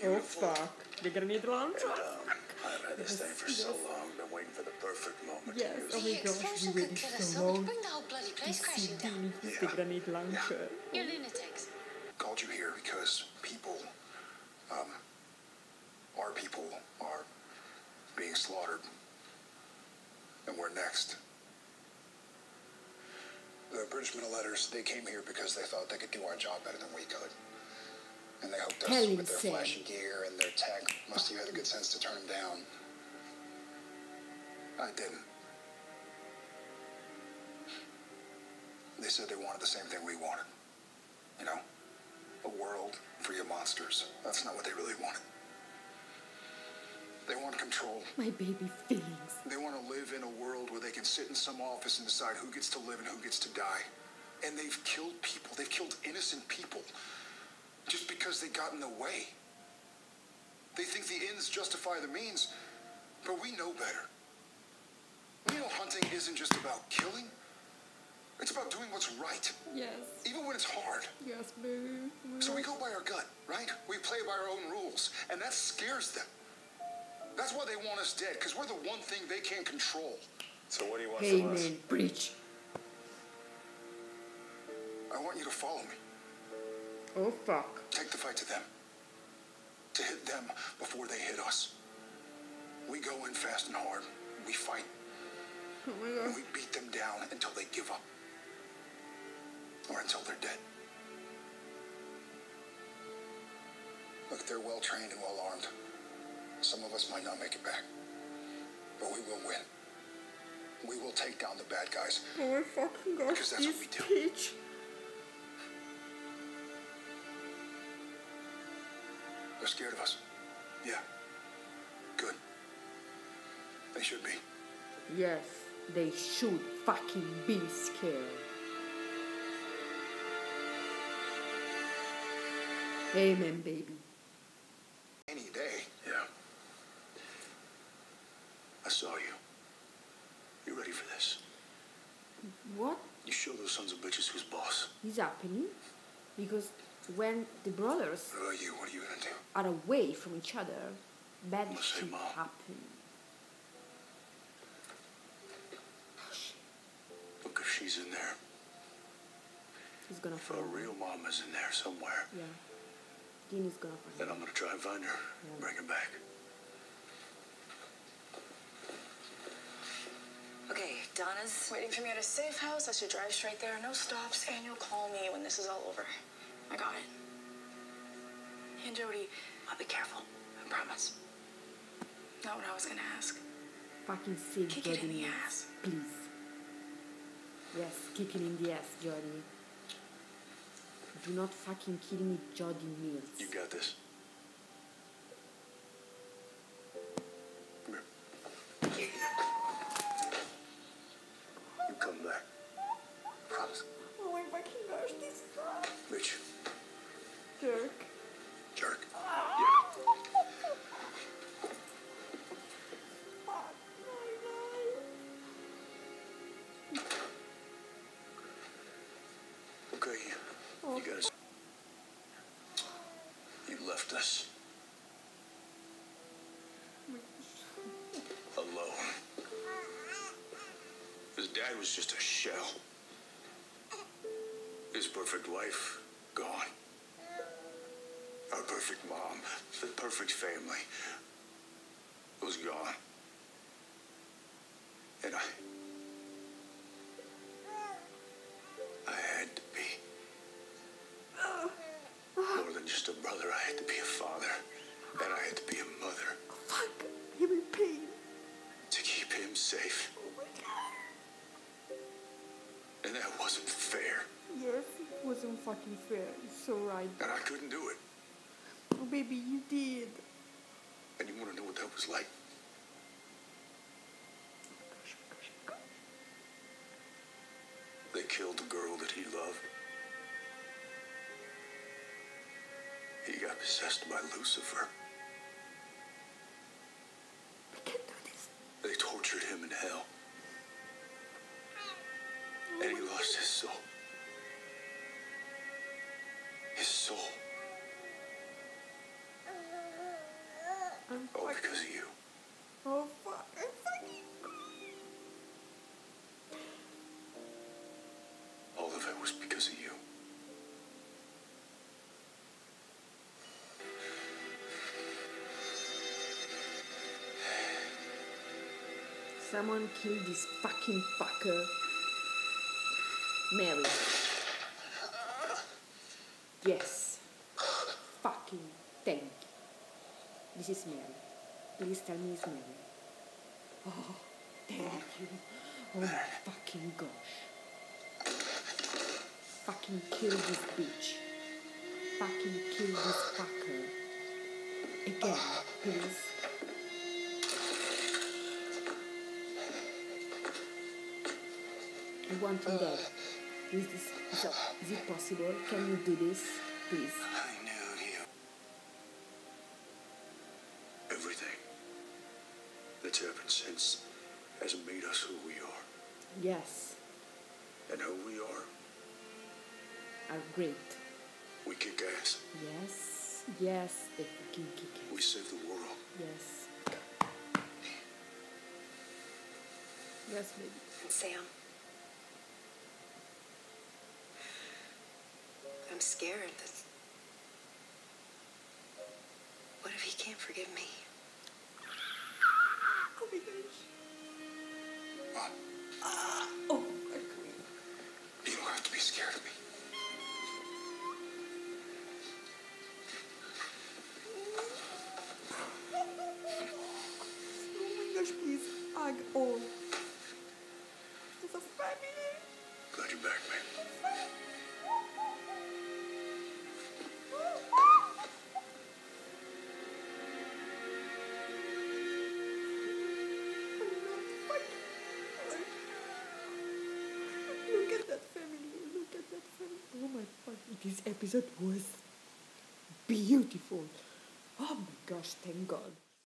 Oh beautiful. fuck. The grenade launcher. And, um, I've had this thing for so long, been waiting for the perfect moment Yes. to Oh use my it. gosh, we waited so long to see Dean with the Yeah. grenade launcher. You're lunatics. Called you here because people, um, our people are being slaughtered. And we're next. The British Men of Letters, they came here because they thought they could do our job better than we could. And they hoped us him, with their Sam. flashy gear and their tech. Must have had the good sense to turn them down. I didn't. They said they wanted the same thing we wanted. You know? A world free of monsters. That's not what they really wanted. They want control. My baby feelings. They want to live in a world where they can sit in some office and decide who gets to live and who gets to die. And they've killed people. They've killed innocent people just because they got in the way. They think the ends justify the means, but we know better. We know hunting isn't just about killing. It's about doing what's right, Yes. even when it's hard. Yes, baby. So we go by our gut, right? We play by our own rules, and that scares them. That's why they want us dead, because we're the one thing they can't control. So what do you want from us? Amen. Preach. I want you to follow me. Oh fuck. Take the fight to them. To hit them before they hit us. We go in fast and hard. We fight. Oh my And god. we beat them down until they give up. Or until they're dead. Look, they're well trained and well armed. Some of us might not make it back. But we will win. We will take down the bad guys. Oh my fucking gosh. Because that's what we do. speech. They're scared of us. Yeah. Good. They should be. Yes, they should fucking be scared. Amen, baby. Any day. Yeah. I saw you. You ready for this? What You show those sons of bitches who's boss. is happening? Because when the brothers What about you? What are you gonna do? are away from each other, bad Let's say shit happen. Look, if she's in there, He's gonna if a find her. real mom is in there somewhere, Yeah. Dean is gonna find then her. I'm gonna try and find her. And bring her back. Okay, Donna's. Waiting for me at a safe house. I should drive straight there, no stops, and you'll call me when this is all over. I got it. And Jody, I'll be careful. I promise. not what I was gonna ask. Fucking save Kick it in the ass. please. Yes, kicking in the ass, Jody. Do not fucking kill me, Jody Mills. You got this. Oh my gosh, this Bitch. jerk. Jerk. Ah. Okay. Oh. You guys. You left us. Alone. His dad was just a shell. His perfect wife, gone. Our perfect mom, the perfect family, was gone. And I. I had to be. More than just a brother, I had to be a father. And I had to be a mother Fuck, I'm in pain. to keep him safe. Oh my god. And that wasn't fair. Yes, it wasn't fucking fair. You're so right. And I couldn't do it. Oh, baby, you did. And you want to know what that was like? They killed the girl that he loved. He got possessed by Lucifer. We can't do this. They tortured him in hell. Oh, and he lost. His soul. All because of you. Oh fuck! I'm fucking. All of it was because of you. Someone killed this fucking fucker. Mary. Yes. Fucking thank you. This is Mary. Please tell me it's Mary. Oh, thank you. Oh fucking gosh. Fucking kill this bitch. Fucking kill this fucker. Again, please. I want him dead. Is this is, is it possible? Can you do this, please? Are great. we kick ass. Yes, yes, they fucking kick ass. We save the world. Yes. Yes, baby. Sam. I'm scared that. What if he can't forgive me? Oh my gosh. Mom, ah. Oh my god. you don't have to be scared of me. You're back, man. Look at that family. Look at that family. Oh my fuck. This episode was beautiful. Oh my gosh, thank God.